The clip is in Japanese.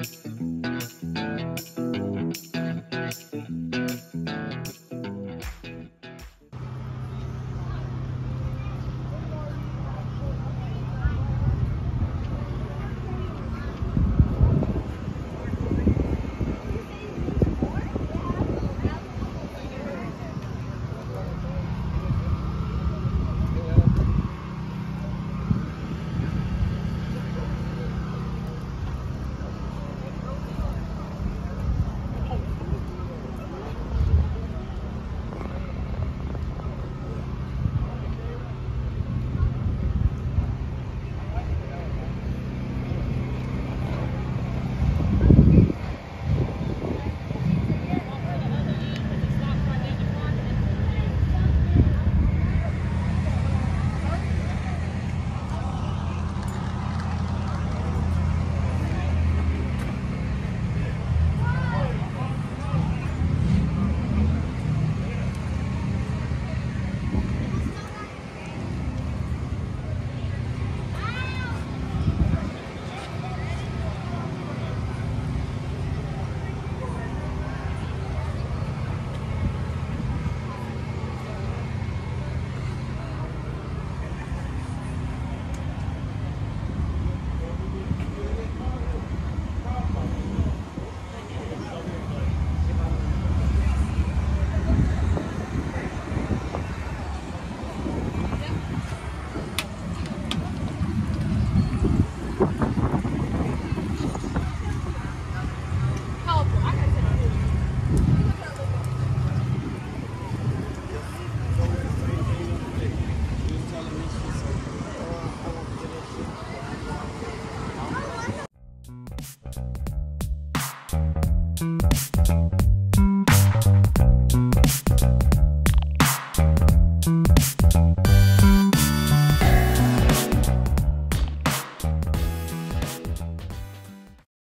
Música